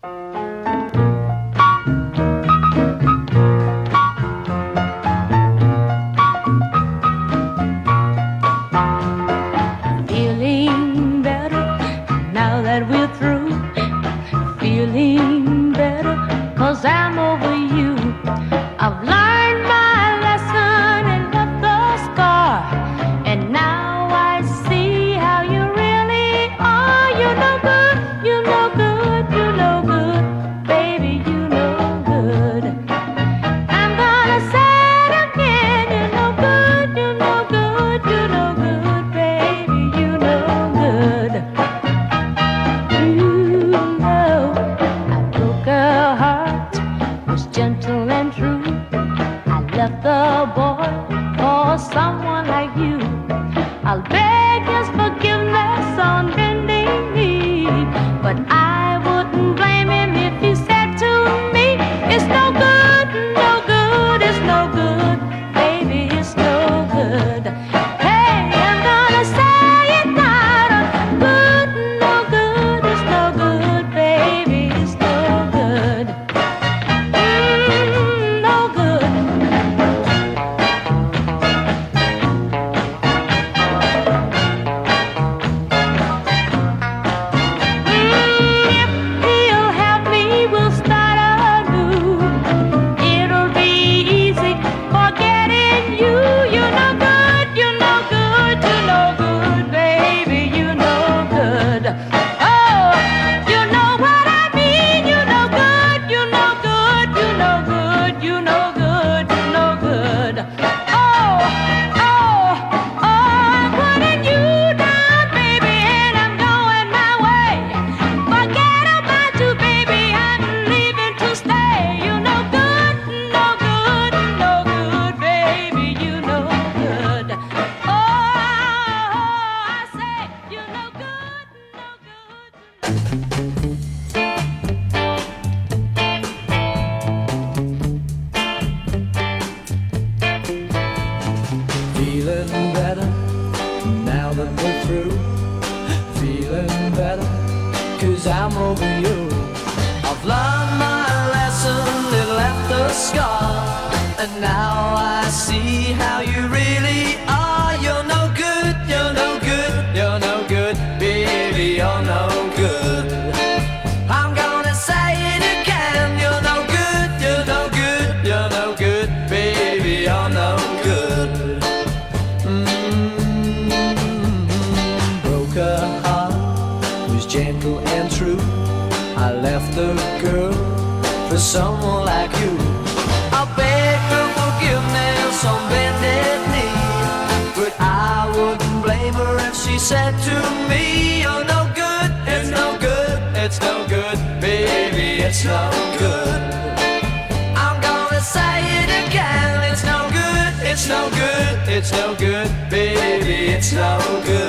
Feeling better now that we're through. Feeling better, cause I'm over. was gentle and true. I left the boy. Feeling better now that we're through. Feeling I'm over you. I've learned my lesson, it left a scar. And now I see how you really gentle and true. I left the girl for someone like you. I beg her forgiveness on bended knee, but I wouldn't blame her if she said to me, "You're no good. It's no good. It's no good, baby. It's no good." I'm gonna say it again. It's no good. It's no good. It's no good, baby. It's no good.